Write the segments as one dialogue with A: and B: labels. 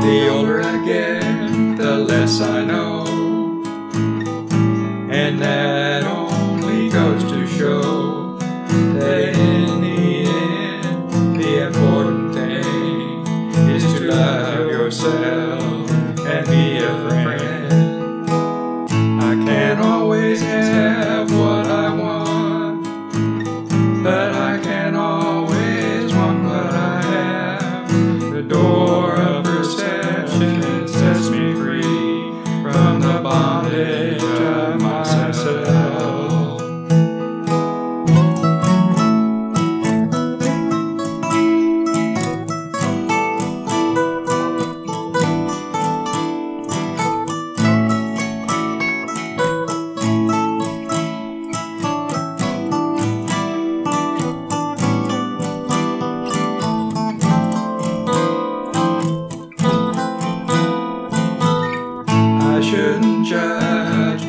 A: The older I get, the less I know. And now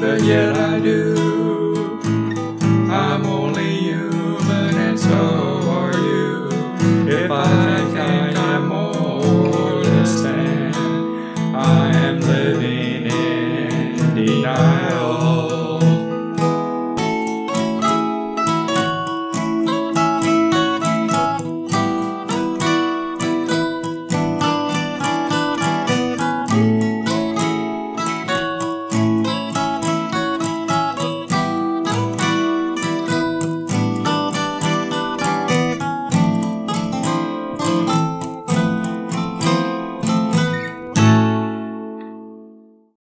A: but yet I do.